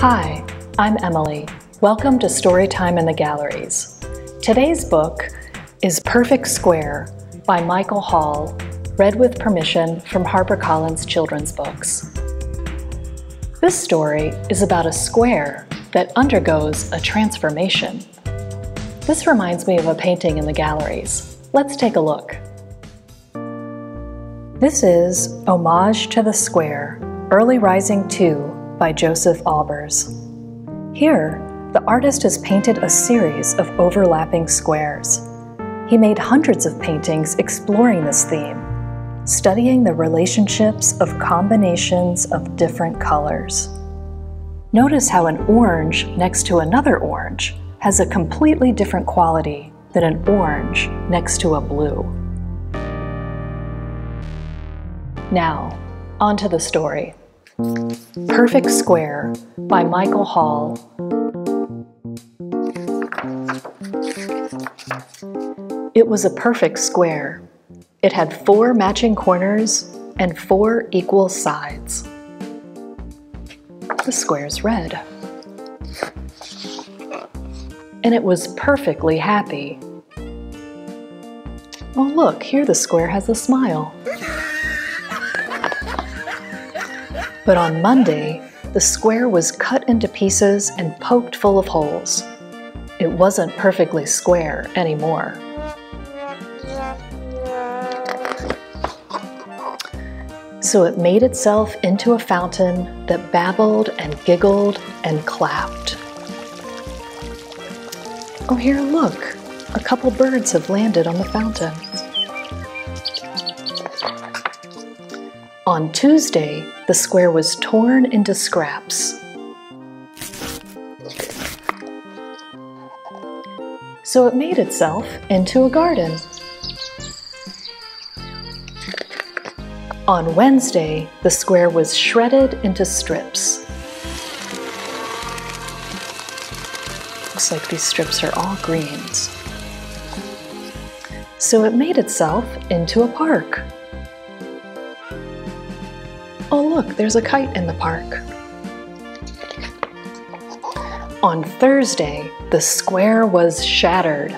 Hi, I'm Emily. Welcome to Storytime in the Galleries. Today's book is Perfect Square by Michael Hall, read with permission from HarperCollins Children's Books. This story is about a square that undergoes a transformation. This reminds me of a painting in the galleries. Let's take a look. This is Homage to the Square, Early Rising 2 by Josef Albers. Here, the artist has painted a series of overlapping squares. He made hundreds of paintings exploring this theme, studying the relationships of combinations of different colors. Notice how an orange next to another orange has a completely different quality than an orange next to a blue. Now, on to the story. Perfect Square by Michael Hall. It was a perfect square. It had four matching corners and four equal sides. The square's red. And it was perfectly happy. Oh, look, here the square has a smile. But on Monday, the square was cut into pieces and poked full of holes. It wasn't perfectly square anymore. So it made itself into a fountain that babbled and giggled and clapped. Oh, here, look! A couple birds have landed on the fountain. On Tuesday, the square was torn into scraps. So it made itself into a garden. On Wednesday, the square was shredded into strips. Looks like these strips are all greens. So it made itself into a park. Oh, look, there's a kite in the park. On Thursday, the square was shattered.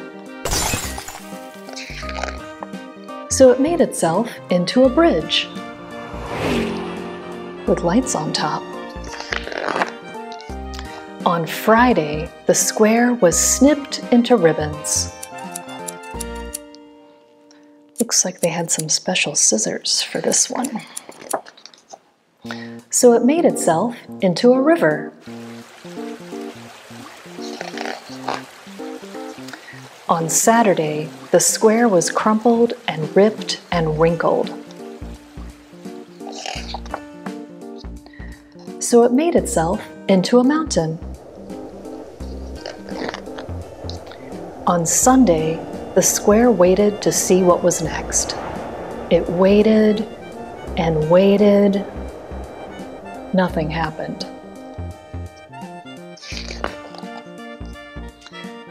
So it made itself into a bridge with lights on top. On Friday, the square was snipped into ribbons. Looks like they had some special scissors for this one so it made itself into a river. On Saturday, the square was crumpled and ripped and wrinkled. So it made itself into a mountain. On Sunday, the square waited to see what was next. It waited and waited nothing happened.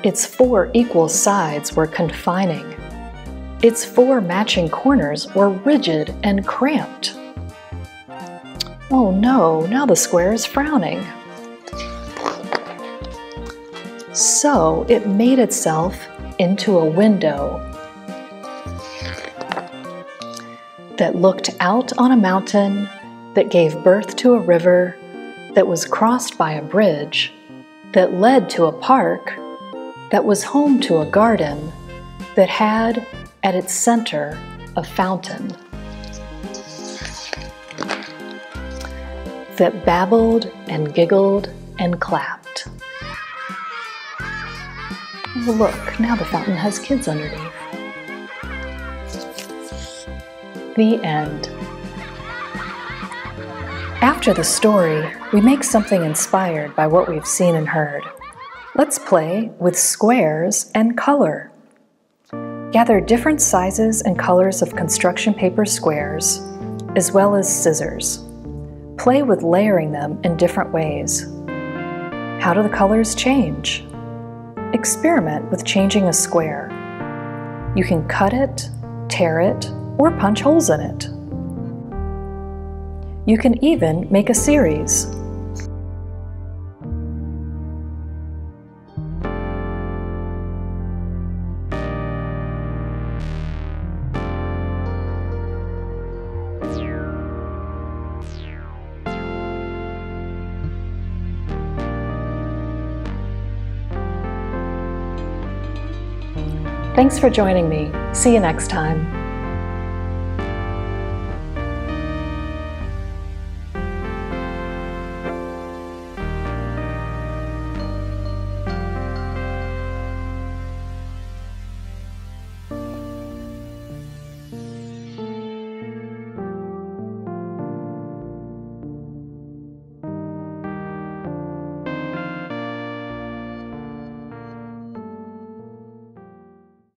Its four equal sides were confining. Its four matching corners were rigid and cramped. Oh no, now the square is frowning. So it made itself into a window that looked out on a mountain that gave birth to a river that was crossed by a bridge that led to a park that was home to a garden that had at its center a fountain that babbled and giggled and clapped. Oh, look, now the fountain has kids underneath. The end. After the story, we make something inspired by what we've seen and heard. Let's play with squares and color. Gather different sizes and colors of construction paper squares, as well as scissors. Play with layering them in different ways. How do the colors change? Experiment with changing a square. You can cut it, tear it, or punch holes in it. You can even make a series. Thanks for joining me. See you next time.